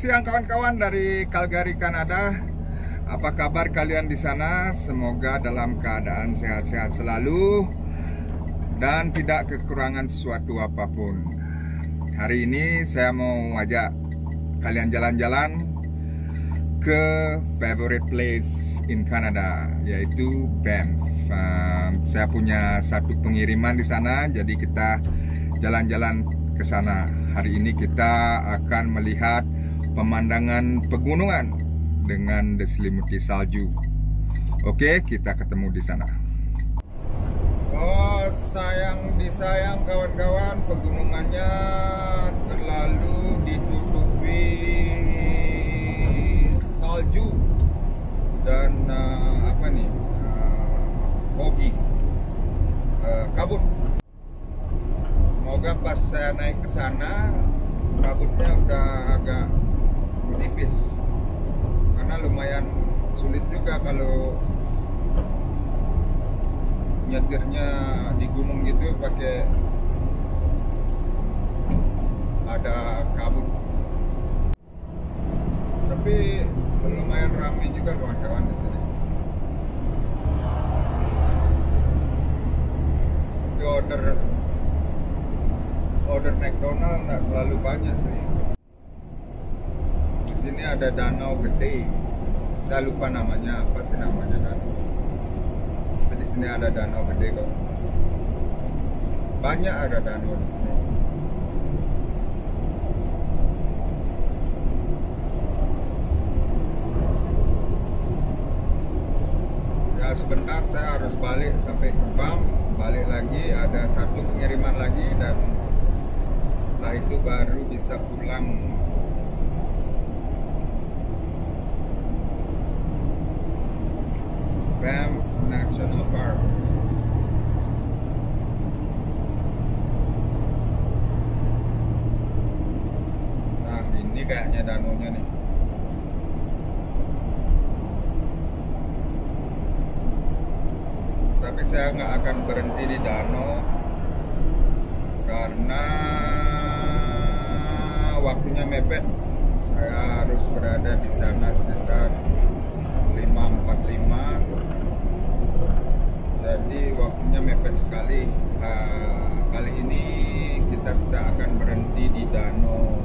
Siang kawan-kawan dari Calgary, Kanada. Apa kabar kalian di sana? Semoga dalam keadaan sehat-sehat selalu dan tidak kekurangan sesuatu apa pun. Hari ini saya mau ngajak kalian jalan-jalan ke favorite place in Canada yaitu Banff. Um, saya punya satu pengiriman di sana, jadi kita jalan-jalan ke sana. Hari ini kita akan melihat pemandangan pegunungan dengan diselimuti salju. Oke, kita ketemu di sana. Oh, sayang disayang kawan-kawan, pegunungannya terlalu ditutupi salju dan uh, apa nih? Uh, foggy. Uh, kabut semoga pas saya naik ke sana kabutnya udah agak menipis karena lumayan sulit juga kalau nyetirnya di gunung gitu pakai ada kabut. Tapi lumayan ramai juga kawan-kawan di sini. Order order McDonald nggak terlalu banyak sih. Sini ada danau gede. Saya lupa namanya apa sih namanya danau. Di sini ada danau gede kok. Banyak ada danau di sini. Ya sebentar saya harus balik sampai Kupang balik lagi ada satu pengiriman lagi dan setelah itu baru bisa pulang Banff National Park. Nah ini kayaknya danaunya nih. Tapi saya nggak akan berhenti di danau karena waktunya mepet. Saya harus berada di sana sekitar jadi waktunya mepet sekali. Uh, kali ini kita tidak akan berhenti di danau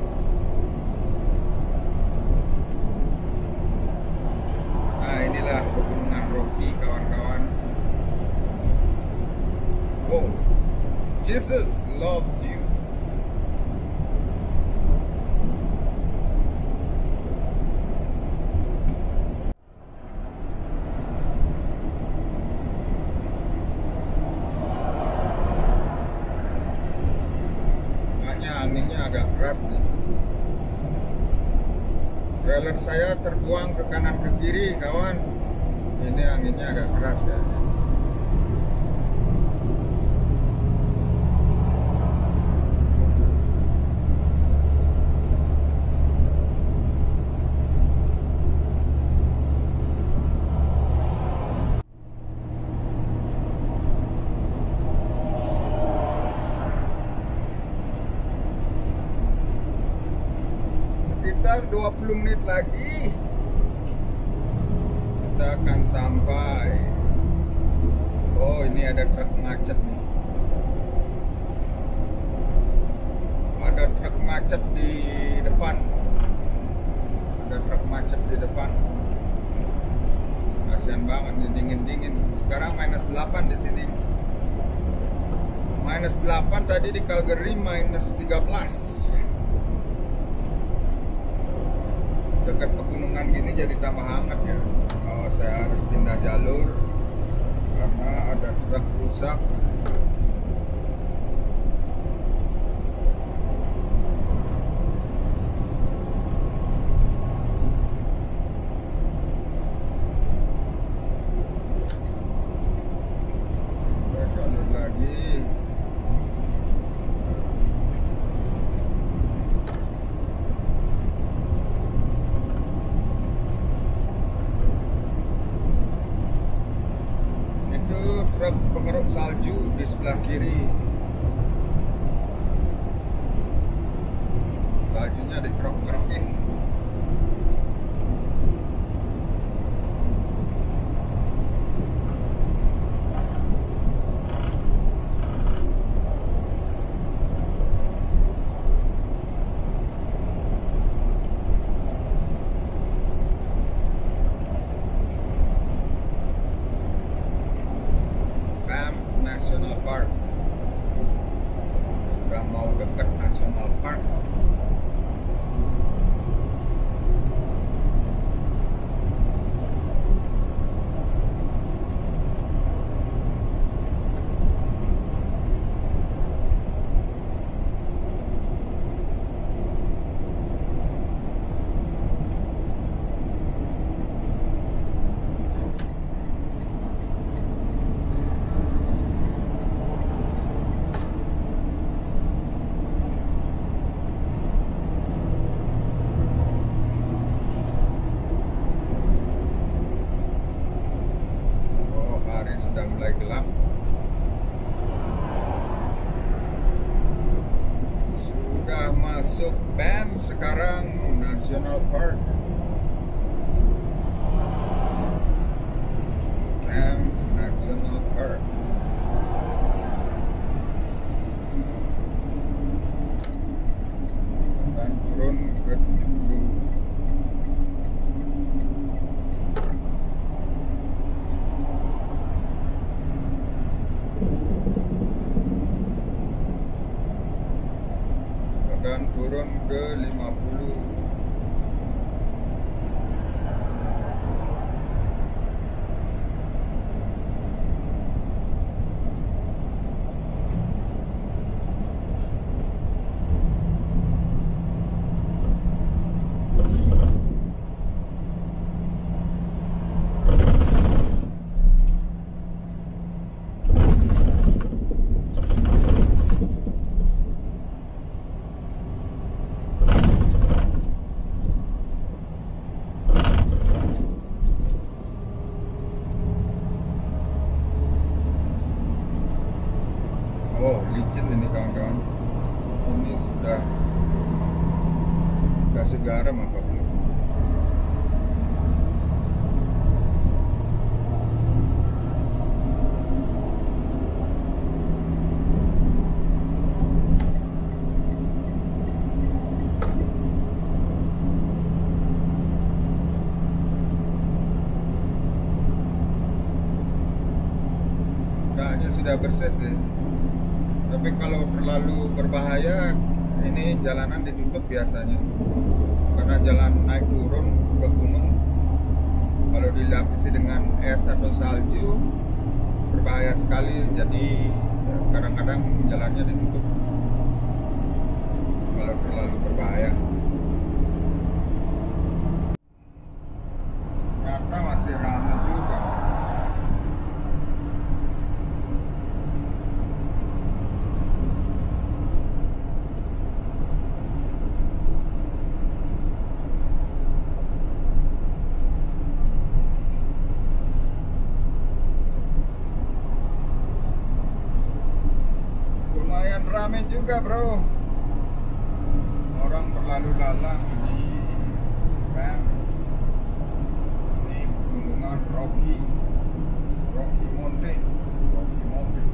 nah inilah pegunungan Rocky kawan-kawan oh Jesus loves you anginnya agak keras nih. Trailer saya terbuang ke kanan ke kiri kawan. Ini anginnya agak keras ya sekitar 20 menit lagi. Kita akan sampai. Oh ini ada truk macet nih. Ada truk macet di depan. Ada truk macet di depan. Kasian banget nih dingin-dingin. Sekarang minus 8 di sini. Minus 8 tadi di Calgary minus 13 dekat pegunungan gini jadi tambah hangat ya. Oh, saya harus pindah jalur karena ada truk rusak jalur lagi truk pengeruk salju di sebelah kiri. Saljunya dikerok-kerokin. Park. Oh, hari sudah mulai gelap. Sudah masuk BAM sekarang National Park. BAM National Park. Dan turun ke dulu. dan turun ke 50 Oh, kawan-kawan. Ini sudah kasih garam apa belum? Kayaknya sudah bersih sih. Tapi kalau terlalu berbahaya, ini jalanan ditutup biasanya. Karena jalan naik turun ke gunung, kalau dilapisi dengan es atau salju, berbahaya sekali. Jadi kadang-kadang jalannya ditutup. Kalau terlalu berbahaya. Ternyata masih ramai juga. lumayan rame juga bro. Orang berlalu lalang di Bam ini pegunungan Rocky. Rocky Mountain Rocky Mountain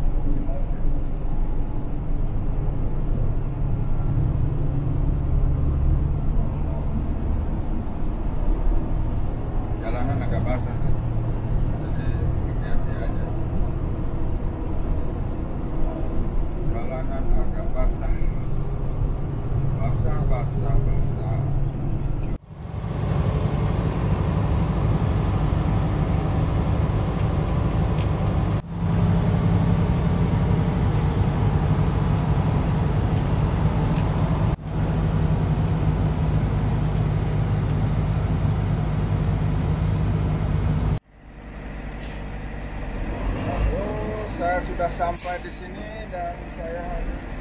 jalanan agak basah sih jadi hati-hati aja jalanan agak basah basah basah basah. Oh, saya sudah sampai di sini dan saya harus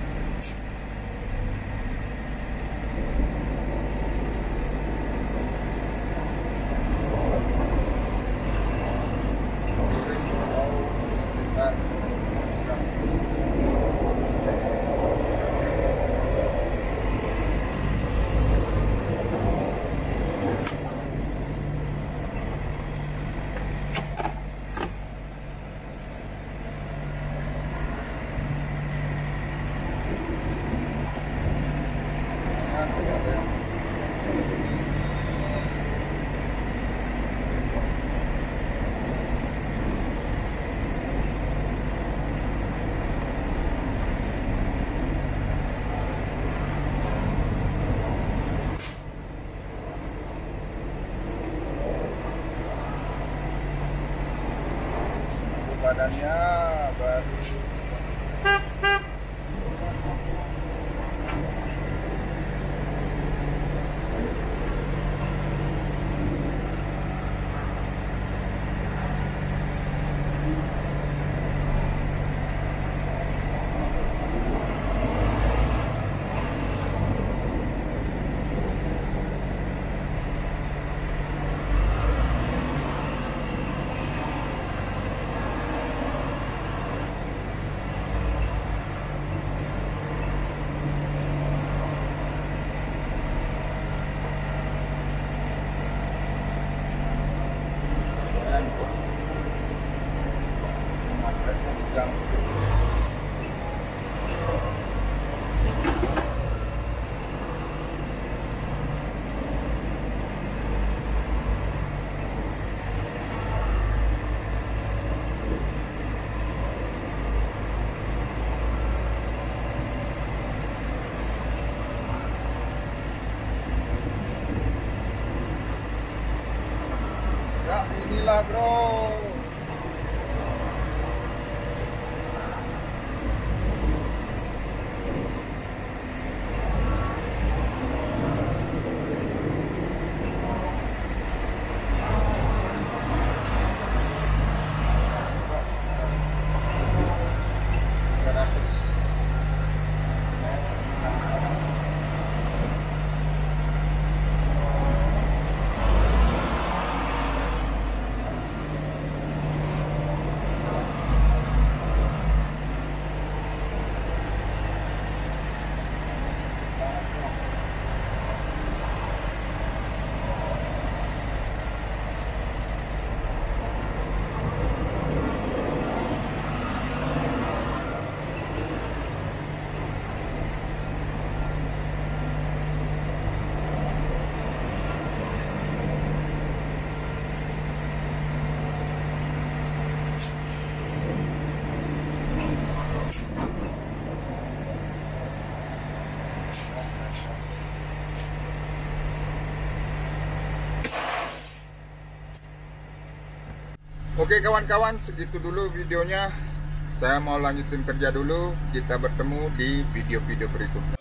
makannya inilah bro Oke kawan-kawan segitu dulu videonya. Saya mau lanjutin kerja dulu. Kita bertemu di video-video berikutnya